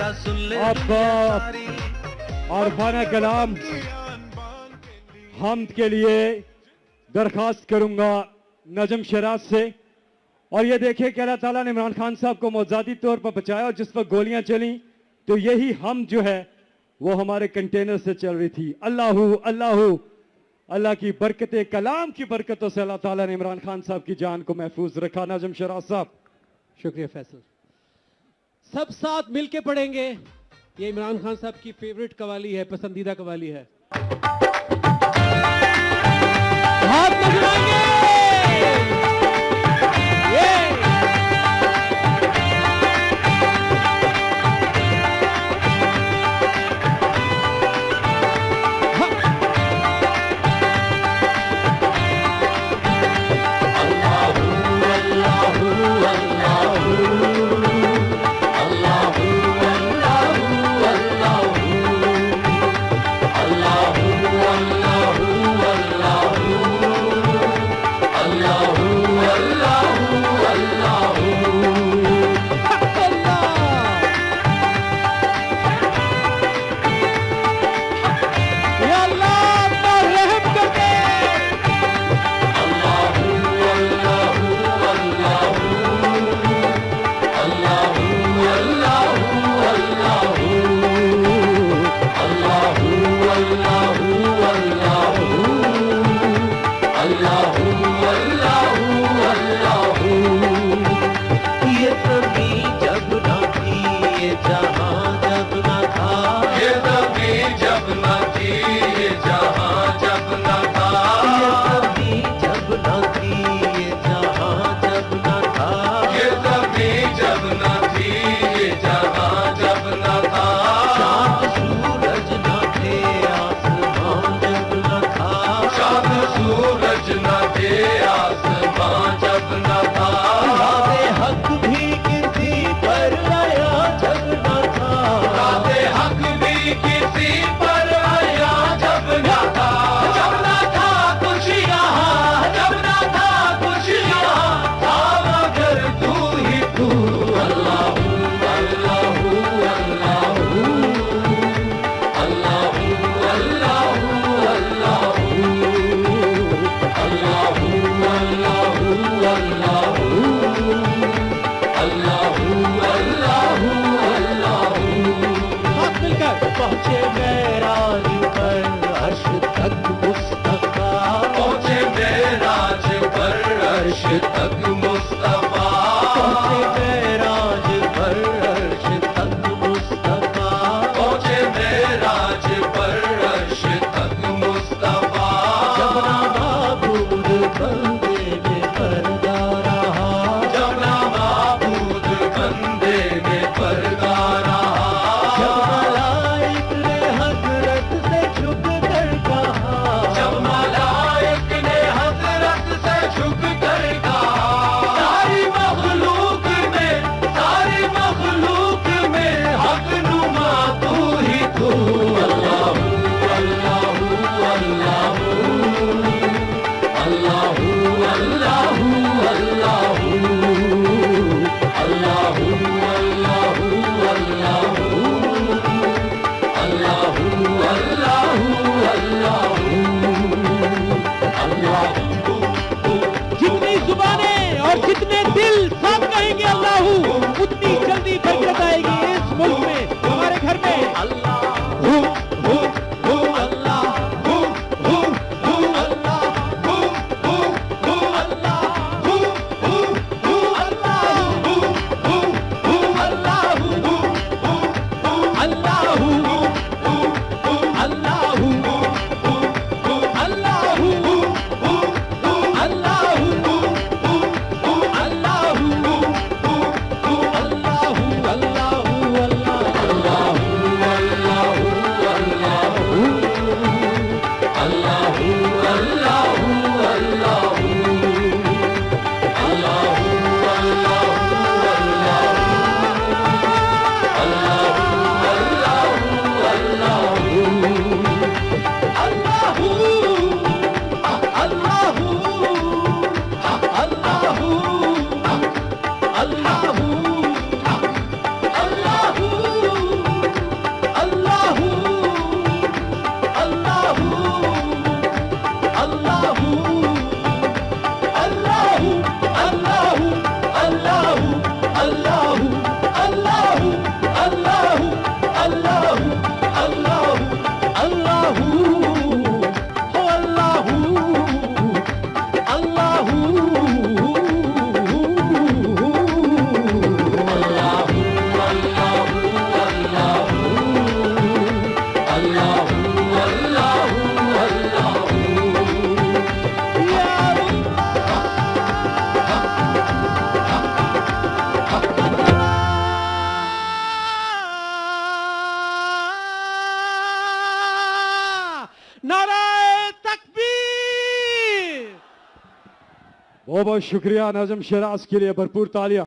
अब और बाना कलाम हम के लिए दरखास्त करूँगा नजम शराज से। और ये देखे कि अल्लाह ताला ने इमरान खान साहब को मौजादी तौर पर बचाया और जिस पर गोलियाँ चली तो यही हम जो है वो हमारे कंटेनर से चल रही थी। अल्लाह अल्लाह अल्लाह की बरकत कलाम की बरकतों से अल्लाह ताला ने इमरान खान साहब की जान को महफूज रखा। नजम शराज साहब शुक्रिया फैसल। सब साथ मिलके पढ़ेंगे। ये इमरान खान साहब की फेवरेट कवाली है, पसंदीदा कवाली है। और जितने नाराय तकबीर बहुत बहुत शुक्रिया नाजम शराज के लिए भरपूर तालियां